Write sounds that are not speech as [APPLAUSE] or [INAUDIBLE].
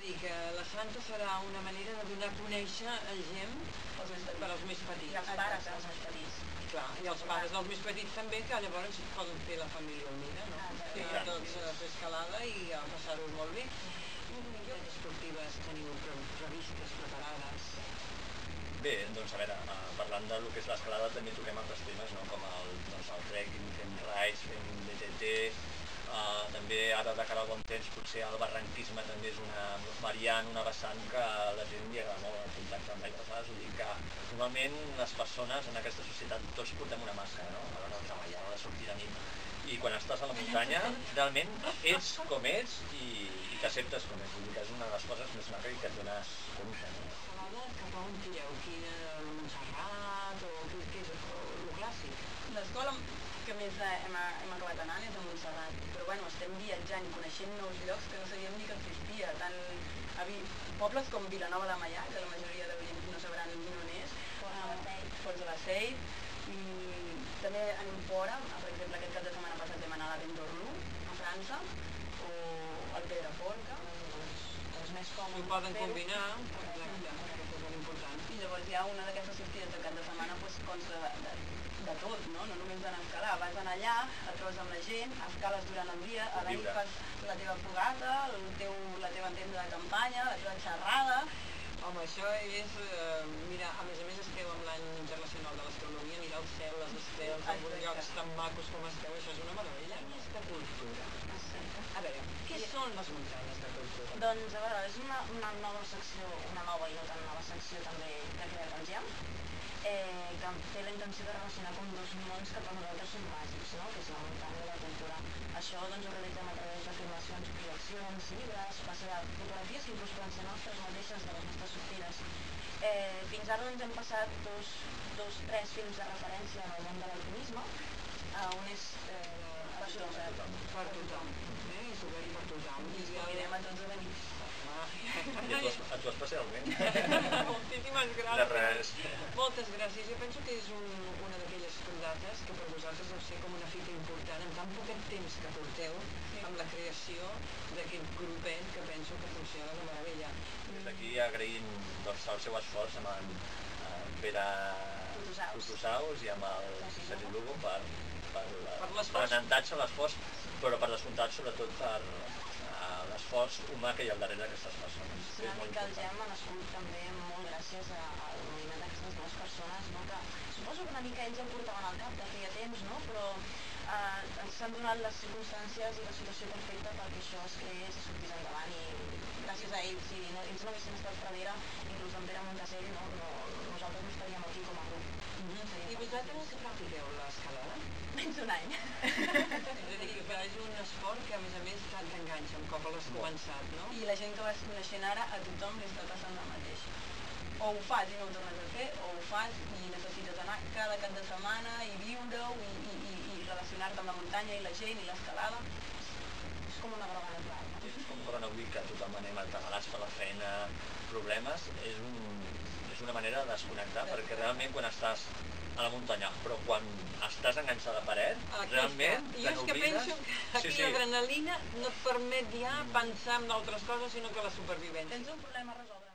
dir que la Santa serà una manera de donar a conèixer a gent per als més petits. I els pares dels més petits. Clar, i els pares dels més petits també, que llavors poden fer la família unida, no? Ah, Fer clar. tots a fer escalada i a passar-ho molt bé. Millors esportives teniu pre- previstes, preparades? Bé, doncs a veure, uh, parlant del que és l'escalada també toquem altres temes, no? com el, doncs, el trekking, fem raids, fem DTT, uh, també ara de bon temps potser el barranquisme també és una variant, una vessant que a la gent li agrada molt el contacte amb l'aigua, saps? Vull dir que normalment les persones en aquesta societat tots portem una màscara, no? A l'hora de treballar, a l'hora de sortir de nit. I quan estàs a la muntanya, realment ets com ets i, i t'acceptes com ets. Vull dir que és una de les coses més maques que et dones compte, no? Escalada cap a on tireu? Quina, Montserrat o què és el clàssic? L'escola que més hem, hem acabat anant és a Montserrat, però bueno, estem viatjant i coneixent nous llocs que no sabíem ni que existia, tant a vi pobles com Vilanova de Maià, que la majoria d'oients no sabran ni on és, Forts de la Seit, i també anem fora, per exemple aquest cap de setmana passat vam anar a la Vendorlú, a França, o al Pedraforca, doncs, doncs més Ho còmode poden fer-ho. combinar, exacte, aquest és molt important. I llavors hi ha una d'aquestes sortides de cap de setmana pues, consta de, de, de tot, no? no només d'anar a escalar, vas anar allà, et trobes amb la gent, escales durant el dia, a la nit fas la teva fogata, el teu, la teva tenda de campanya, la teva xerrada, Home, això és... Eh, mira, a més a més esteu amb l'any internacional de l'astronomia, mirar el cel, les estels, alguns llocs tan macos com esteu, això és una meravella. Aquesta cultura. A veure, què són les muntanyes de cultura? Doncs, a veure, és una, una nova secció, una nova i no tan nova secció també que el GEM, eh, que té la intenció de relacionar com dos mons que per nosaltres són bàsics, no? que és la muntanya i la cultura. Això doncs, ho realitzem a través de filmacions, projeccions, llibres, passe de fotografies que inclús poden ser nostres mateixes de les nostres sortides. Eh, fins ara doncs, hem passat dos, dos, tres films de referència en el món de l'alpinisme, eh, un és eh, per tothom, Per tothom. Eh? És obert per tothom. i us convidem a tots a venir. [LAUGHS] I a tu, a tu especialment. [LAUGHS] Moltíssimes De gràcies. res. Moltes gràcies. Jo penso que és un, una d'aquelles dates que per vosaltres deu ser com una fita important en tan poquet temps que porteu amb la creació d'aquest grupet que penso que funciona de meravella. Des d'aquí agraïm doncs, el seu esforç amb en, en Pere. Protosaus i amb el Sergi Lugo per, per, la- Per l'esforç. l'aprenentatge, l'esforç, però per descomptat sobretot per eh, l'esforç humà que hi ha al darrere d'aquestes persones. Sí, una mica el GEM ha nascut també molt gràcies a- al moviment d'aquestes dues persones, no? que suposo que una mica ells el portaven al cap de feia temps, no? però eh, ens han donat les circumstàncies i la situació perfecta perquè això es creés i sortís endavant i gràcies a ells, si no, ells no haguessin estat darrere, inclús en Pere Montacell, no, no, nosaltres no estaríem aquí com a grup. I vosaltres que practiqueu l'escalada? Menys d'un any. [LAUGHS] És a dir, que fas un esport que a més a més t'enganxa un cop l'has començat, no? I la gent que vas coneixent ara, a tothom li està passant el mateix. O ho fas i no ho tornes a fer, o ho fas i necessites anar cada cap de setmana i viure-ho i, i, i, i relacionar-te amb la muntanya i la gent i l'escalada. És com una droga natural. No? És com avui que tothom anem atabalats per la feina, problemes, és, un, és una manera de desconnectar, perquè realment quan estàs a la muntanya, però quan estàs enganxat a la paret, Aquí realment te Jo és que n'oblides. penso que aquí l'adrenalina no et permet ja pensar en d'altres coses, sinó que la supervivència. Tens un problema resolt.